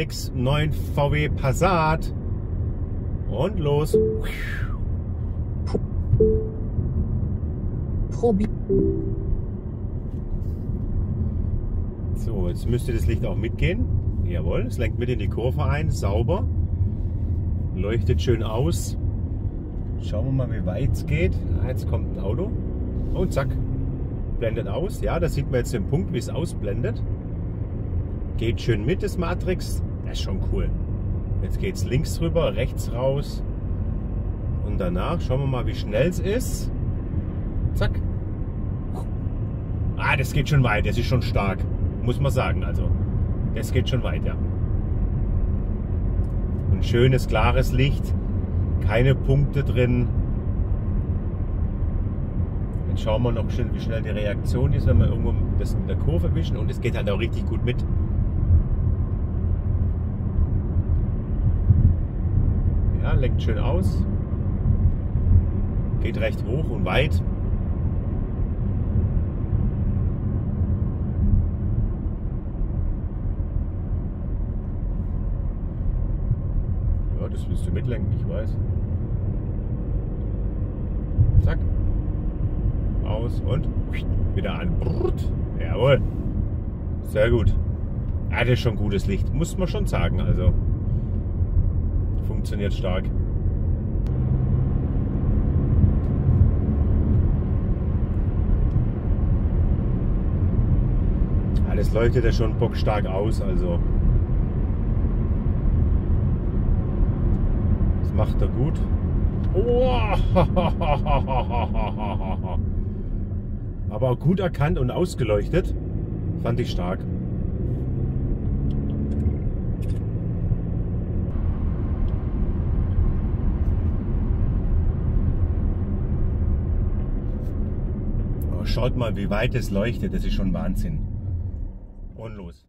einen neuen VW Passat. Und los. Probi So, jetzt müsste das Licht auch mitgehen. Jawohl, es lenkt mit in die Kurve ein, sauber. Leuchtet schön aus. Schauen wir mal, wie weit es geht. Ah, jetzt kommt ein Auto. Und zack, blendet aus. Ja, da sieht man jetzt den Punkt, wie es ausblendet. Geht schön mit, das Matrix. Das ist schon cool. Jetzt geht es links rüber, rechts raus. Und danach schauen wir mal, wie schnell es ist. Zack. Ah, das geht schon weit. Das ist schon stark. Muss man sagen. Also, das geht schon weit, ja. Ein schönes, klares Licht. Keine Punkte drin. Jetzt schauen wir noch schön, wie schnell die Reaktion ist, wenn wir irgendwo das mit der Kurve wischen. Und es geht halt auch richtig gut mit. Ja, lenkt schön aus. Geht recht hoch und weit. Ja, das willst du mitlenken, ich weiß. Zack. Aus und wieder an. Brrrt. Jawohl. Sehr gut. Ah, das ist schon gutes Licht, muss man schon sagen. Also funktioniert stark. Alles leuchtet ja schon bockstark aus, also das macht er gut. Oh. Aber gut erkannt und ausgeleuchtet. Fand ich stark. Oh, schaut mal, wie weit es leuchtet. Das ist schon Wahnsinn. Und los.